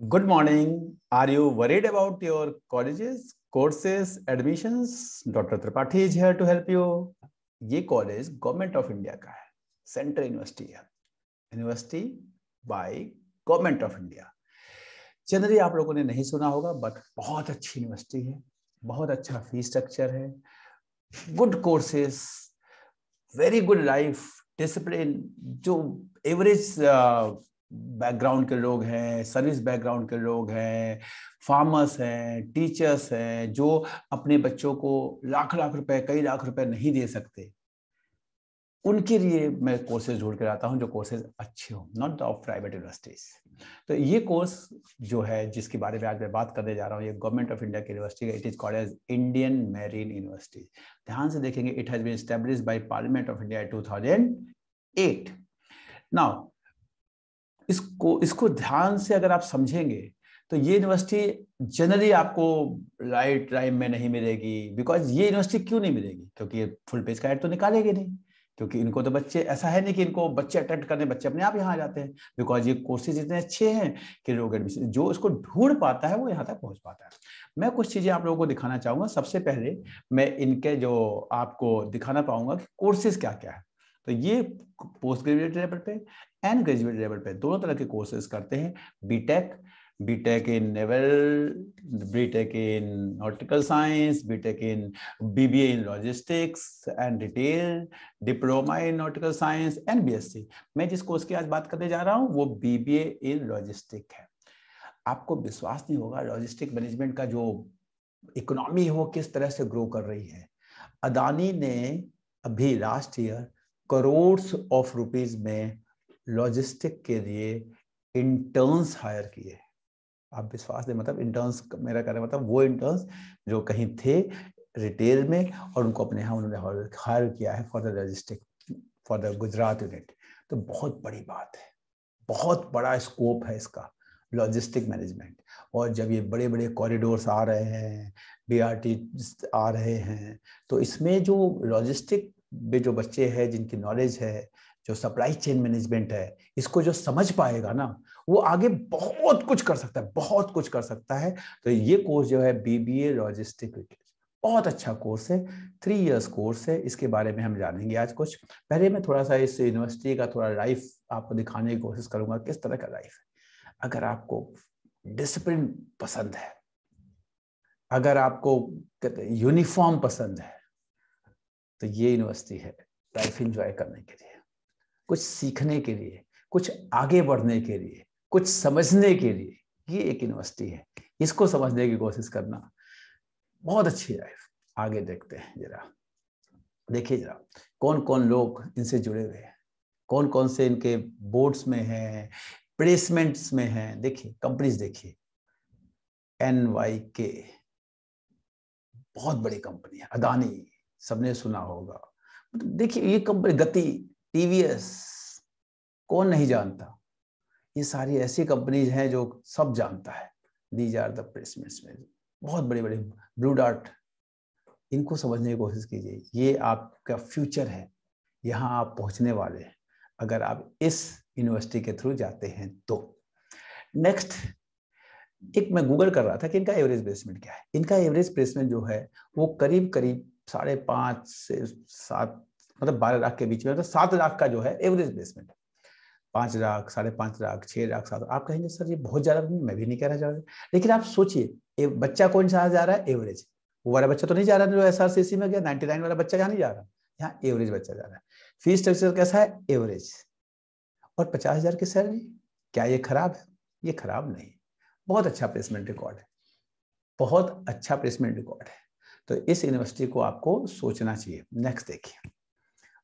Good morning. Are you worried about your colleges, courses, admissions? Dr. Tripathi is here to help you. ये college government of India का है central university है university by government of India generally आप लोगों ने नहीं सुना होगा बट बहुत अच्छी यूनिवर्सिटी है बहुत अच्छा फ़ी स्ट्रक्चर है good courses very good life discipline जो एवरेज बैकग्राउंड के लोग हैं सर्विस बैकग्राउंड के लोग हैं फार्मर्स हैं टीचर्स हैं, जो अपने बच्चों को लाख लाख रुपए, कई लाख रुपए नहीं दे सकते। उनके लिए मैं कोर्सेज ढूंढ कर आता हूँ, जो कोर्सेज अच्छे हो नॉट ऑफ़ प्राइवेट यूनिवर्सिटीज तो ये कोर्स जो है, जिसके बारे में आज मैं बात करने जा रहा हूँ, ये गवर्नमेंट ऑफ़ इंडिया की university it is called as Indian marine university ध्यान से देखेंगे it has been establish by parliament of India 2008 now इसको इसको ध्यान से अगर आप समझेंगे तो ये यूनिवर्सिटी जनरली आपको राइट टाइम में नहीं मिलेगी बिकॉज़ ये यूनिवर्सिटी क्यों नहीं मिलेगी? क्योंकि ये फुल पेज का एड तो निकालेगी नहीं। क्योंकि इनको तो बच्चे, ऐसा है नहीं कि इनको बच्चे अटेंड करने, बच्चे अपने आप यहाँ आ जाते हैं बिकॉज़ ये कोर्सेज इतने अच्छे हैं कि लोग एडमिशन जो इसको ढूंढ पाता है, वो यहाँ तक पहुँच पाता है। मैं कुछ चीज़ें आप लोगों को दिखाना चाहूँगा। सबसे पहले मैं इनके जो आपको दिखाना पाऊँगा कि कोर्सेज क्या क्या है। तो ये पोस्ट ग्रेजुएट लेवल पे एंड ग्रेजुएट लेवल पे दोनों तरह के कोर्सेज करते हैं। BTech BTech in naval BTech in nautical science BTech in BBA in logistics and retail diploma in nautical science and BSc मैं जिस कोर्स की आज बात करने जा रहा हूँ, वो बीबीए इन लॉजिस्टिक है। आपको विश्वास नहीं होगा लॉजिस्टिक मैनेजमेंट का जो इकोनॉमी है वो किस तरह से ग्रो कर रही है। अदानी ने अभी last year crore of rupees में लॉजिस्टिक के लिए इंटर्न्स हायर किए। आप विश्वास दे मतलब इंटर्न्स मेरा कहना मतलब वो इंटर्न्स जो कहीं थे रिटेल में और उनको अपने यहाँ उन्होंने हायर किया है for the logistic for the Gujarat unit तो बहुत बड़ी बात है, बहुत बड़ा स्कोप है इसका लॉजिस्टिक मैनेजमेंट और जब ये बड़े बड़े कॉरिडोर्स आ रहे हैं बीआरटी आ रहे हैं तो इसमें जो लॉजिस्टिक में जो बच्चे हैं, जिनकी नॉलेज है, जो सप्लाई चेन मैनेजमेंट है, इसको जो समझ पाएगा ना, वो आगे बहुत कुछ कर सकता है, बहुत कुछ कर सकता है। तो ये कोर्स जो है बीबीए लॉजिस्टिक बहुत अच्छा कोर्स है थ्री इयर्स कोर्स है, इसके बारे में हम जानेंगे आज कुछ। पहले मैं थोड़ा सा इस यूनिवर्सिटी का थोड़ा लाइफ आपको दिखाने की कोशिश करूँगा, किस तरह का लाइफ है। अगर आपको डिसिप्लिन पसंद है, अगर आपको यूनिफॉर्म पसंद है तो ये यूनिवर्सिटी है लाइफ इंजॉय करने के लिए, कुछ सीखने के लिए, कुछ आगे बढ़ने के लिए, कुछ समझने के लिए, ये एक यूनिवर्सिटी है। इसको समझने की कोशिश करना बहुत अच्छी लाइफ आगे देखते हैं जरा। देखिए जरा कौन कौन लोग इनसे जुड़े हुए हैं? कौन कौन से इनके बोर्ड्स में हैं प्लेसमेंट्स में हैं? देखिए कंपनीज़ देखिए। एन वाई के बहुत बड़ी कंपनी है, अदानी। सबने सुना होगा। मतलब देखिए, ये कंपनी गति टीवीएस कौन नहीं जानता? ये सारी ऐसी कंपनीज़ हैं जो सब जानता है। दीज आर द प्लेसमेंट्स में बहुत बड़े बड़े ब्लू डार्ट इनको समझने की कोशिश कीजिए। ये आपका फ्यूचर है। यहाँ आप पहुँचने वाले हैं। अगर आप इस यूनिवर्सिटी के थ्रू जाते हैं तो। नेक्स्ट एक मैं गूगल कर रहा था कि इनका एवरेज प्लेसमेंट क्या है? इनका एवरेज प्लेसमेंट जो है, वो करीब करीब साढ़े पाँच से सात मतलब बारह लाख के बीच में मतलब सात लाख का जो है एवरेज प्लेसमेंट पाँच लाख, साढ़े पाँच लाख छः लाख, सात आप कहेंगे, सर, ये बहुत ज़्यादा नहीं मैं भी नहीं कह रहा जा रहा लेकिन आप सोचिए बच्चा कौन सा जा रहा है? एवरेज वो वाला बच्चा तो नहीं जा रहा जो एस आर सी सी में गया नाइनटी नाइन वाला बच्चा यहाँ नहीं जा रहा। यहाँ एवरेज बच्चा जा रहा है। फ़ीस स्ट्रक्चर कैसा है? एवरेज और पचास हज़ार की सैलरी क्या ये खराब है? ये खराब नहीं बहुत अच्छा प्लेसमेंट रिकॉर्ड है। बहुत अच्छा प्लेसमेंट रिकॉर्ड है। तो इस यूनिवर्सिटी को आपको सोचना चाहिए। नेक्स्ट देखिए।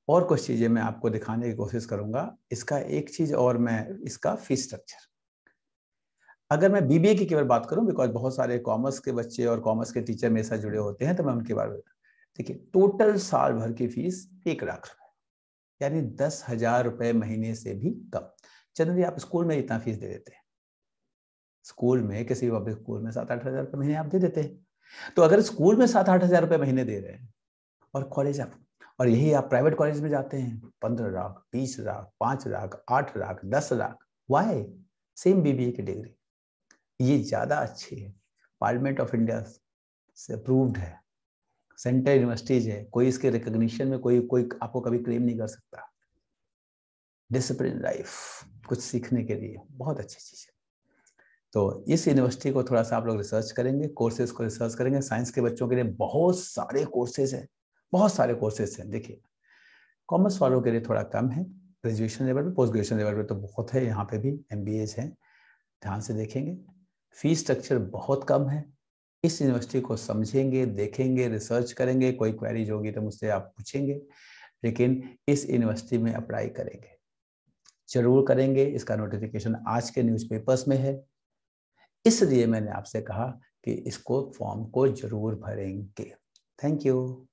और कुछ चीज़ें मैं आपको दिखाने की कोशिश करूँगा। इसका एक चीज़ और मैं, इसका फ़ीस स्ट्रक्चर अगर मैं बीबीए की केवल बात करूँ बिकॉज़ बहुत सारे कॉमर्स के बच्चे और कॉमर्स के टीचर मेरे साथ जुड़े होते हैं तो मैं उनके बारे में देखिए टोटल साल भर की फ़ीस एक लाख रुपए। यानी दस हज़ार रुपए महीने से भी कम। जनरली आप स्कूल में इतना फ़ीस दे देते हैं। स्कूल में, किसी पब्लिक स्कूल में सात आठ हज़ार रुपये महीने आप दे देते हैं। तो अगर स्कूल में सात आठ हज़ार रुपये महीने दे रहे हैं, और कॉलेज आप, और यही आप प्राइवेट कॉलेज में जाते हैं, पंद्रह लाख, बीस लाख, पाँच लाख, आठ लाख, दस लाख वाई सेम बीबीए की डिग्री ये ज़्यादा अच्छी है। पार्लियामेंट ऑफ़ इंडिया से अप्रूव्ड है। सेंट्रल यूनिवर्सिटीज है। कोई इसके रिकग्निशन में कोई कोई आपको कभी क्लेम नहीं कर सकता। डिसिप्लिन लाइफ कुछ सीखने के लिए। बहुत अच्छी चीज़ है। तो इस यूनिवर्सिटी को थोड़ा सा आप लोग रिसर्च करेंगे कोर्सेज को रिसर्च करेंगे। साइंस के बच्चों के लिए बहुत सारे कोर्सेज हैं, बहुत सारे कोर्सेज हैं। देखिए कॉमर्स वालों के लिए थोड़ा कम है। ग्रेजुएशन लेवल पे पोस्ट ग्रेजुएशन लेवल पे तो बहुत है, यहाँ पे भी एम बी हैं। ध्यान से देखेंगे फ़ीस स्ट्रक्चर बहुत कम है। इस यूनिवर्सिटी को समझेंगे, देखेंगे रिसर्च करेंगे, कोई क्वेरीज होगी तो मुझसे आप पूछेंगे, लेकिन इस यूनिवर्सिटी में अप्लाई करेंगे। ज़रूर करेंगे, इसका नोटिफिकेशन आज के न्यूज़पेपर्स में है। इसलिए मैंने आपसे कहा कि इसको फॉर्म को ज़रूर भरेंगे। Thank you